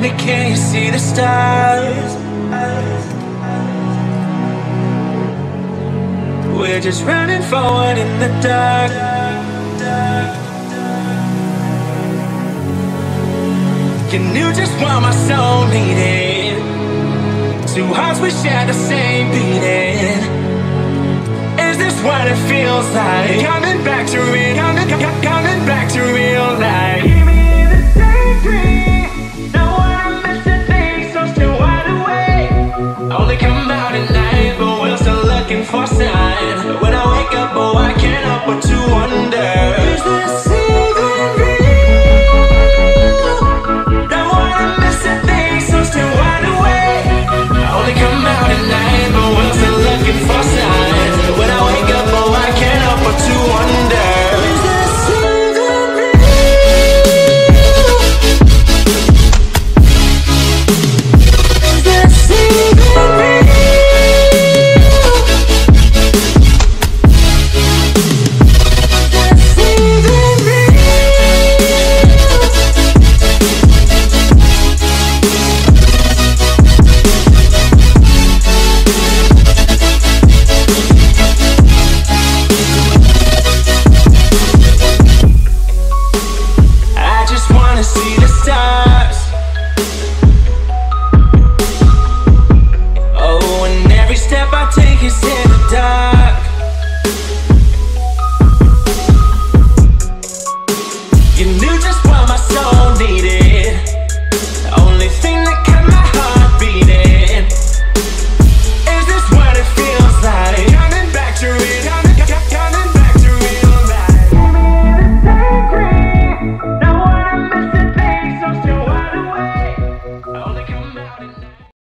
Tell me, can you see the stars? We're just running forward in the dark. Can you just want my soul needed? Two hearts we share the same beating. Is this what it feels like? Coming back to me, coming, coming. only can honestly